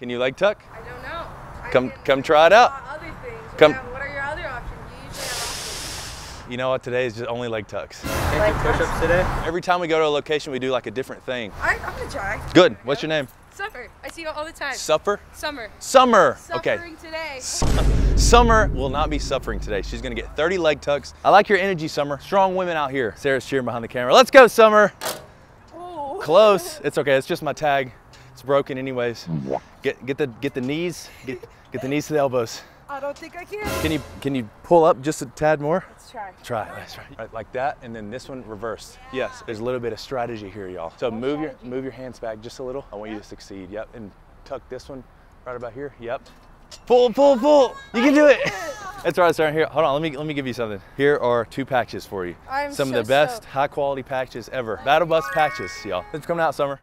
Can you leg tuck? I don't know. Come- can come try it out. try Other things. What Come- have- What are your other options? You usually have options. You know what? Today is just only leg tucks. Can't do push-ups today? Every time we go to a location, we do like a different thing. I, I'm gonna try. Good. What's your name? Summer. I see you all the time. Suffer? Summer. Summer. Okay. Suffering today. Summer will not be suffering today. She's gonna get 30 leg tucks. I like your energy, Summer. Strong women out here. Sarah's cheering behind the camera. Let's go, Summer. Oh. Close. It's okay. It's just my tag. It's broken anyways. Get get the get the knees. Get get the knees to the elbows. I don't think I can. Can you can you pull up just a tad more? Let's try. Try. That's right. right. Like that, and then this one reversed. Yes. There's a little bit of strategy here, y'all. So move your move your hands back just a little. I want you to succeed. Yep. And tuck this one right about here. Yep. Pull, pull, pull. You can do it. That's right, sir. Here, hold on. Let me let me give you something. Here are two patches for you. I'm Some so of the best high quality patches ever. Battle Bus patches, y'all. It's coming out summer.